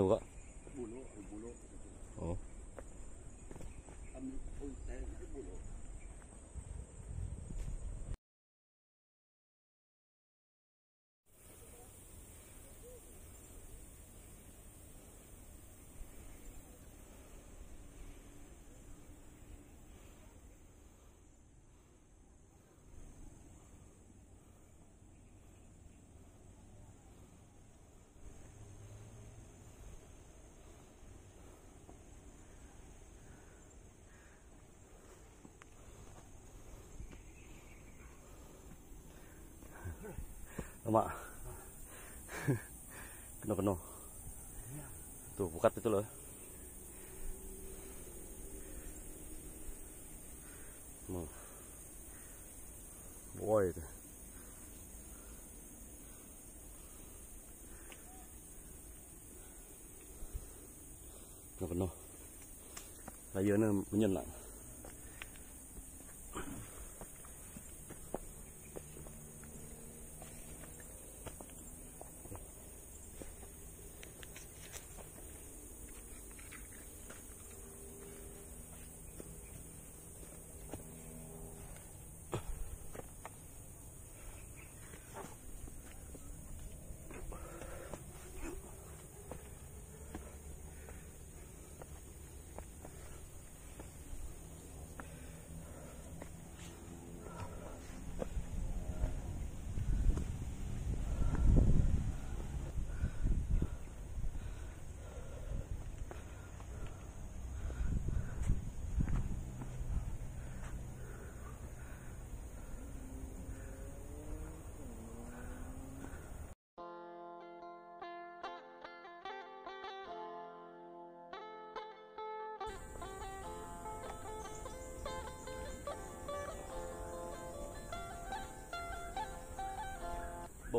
Nuga. Bulo, bulo. Oh. Tama. Kena-kena. Tu bukat itu loh. Mau. Boy itu. Kena-kena. Bây giờ nó mới nhìn lại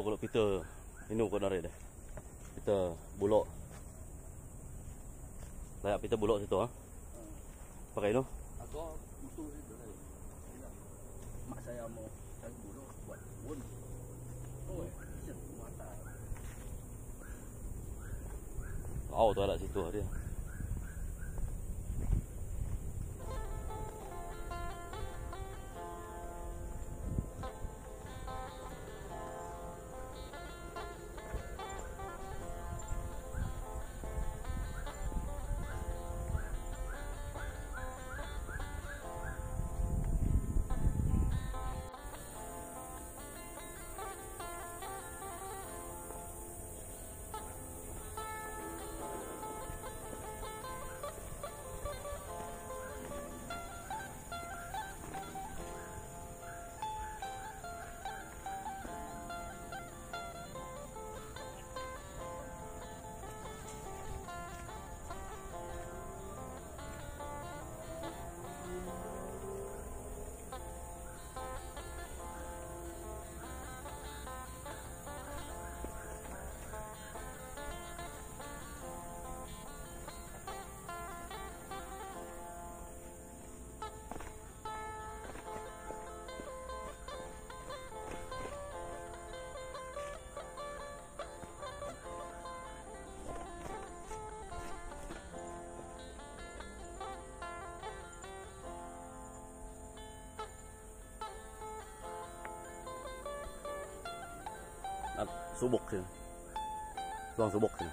kalau kita minum kau narik dah. Kita bulok. Layak kita bulok situ ah. Pakai tu. Agak musuh itu saya. Mak saya mau cari buluk buat. Oh, mata. Oh tu ada situ dia. สุบกถึงลองสุบกถึง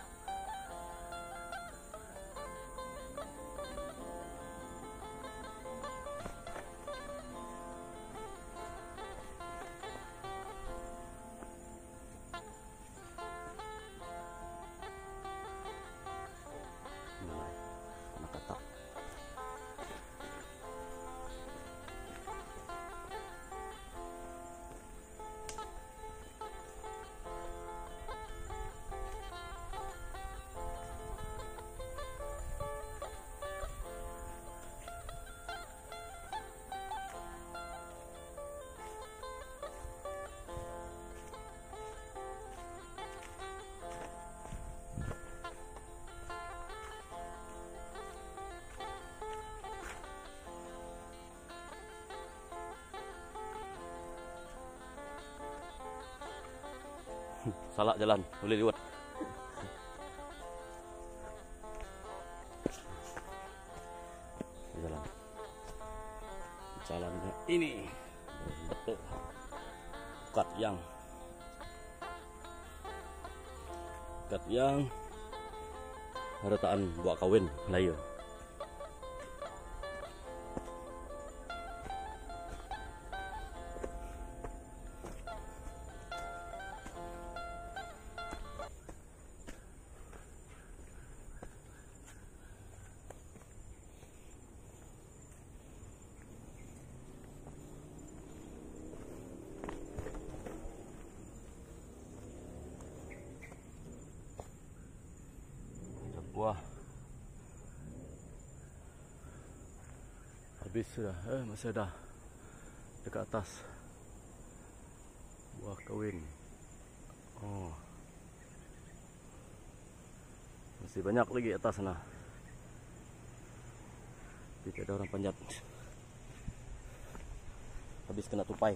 salah jalan boleh lewat jalan. Jalan ini. Kat yang. Kat yang. Retaan buat kawin layar Buah Habis sudah Eh masih ada Dekat atas. Buah kawin Oh. Masih banyak lagi atas sana. Tapi tak ada orang panjat. Habis kena tupai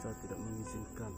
cuaca tidak mengizinkan.